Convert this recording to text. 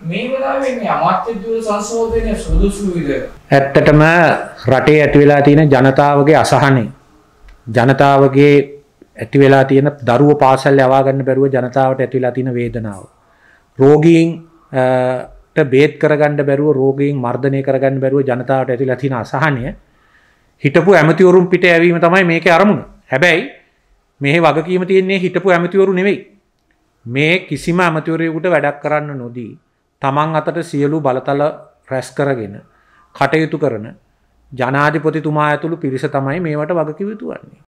මේ වෙලාවේ මේ අමාත්‍ය දුර සංශෝධනය සුදුසුයිද? ඇත්තටම රටේ ඇති වෙලා තියෙන ජනතාවගේ අසහනය ජනතාවගේ ඇති වෙලා තියෙන දරුව පාසල් යවා ගන්න බැරුව ජනතාවට ඇති වෙලා තියෙන වේදනාව රෝගීන් ට බේත් කරගන්න බැරුව රෝගීන් මර්ධනය කරගන්න බැරුව ජනතාවට ඇතිලා තියෙන අසහනය හිටපු ඇමතිවරුන් පිට ඇවීම තමයි මේකේ අරමුණ. හැබැයි මේ වගකීම තියෙන්නේ හිටපු ඇමතිවරු නෙවෙයි. මේ කිසිම ඇමතිවරයෙකුට වැඩක් කරන්න නොදී තමන් අතට සියලු බලතල රැස් කරගෙන කටයුතු කරන ජනාධිපතිතුමා ඇතුළු පිරිස තමයි මේවට වගකිව යුතු වන්නේ.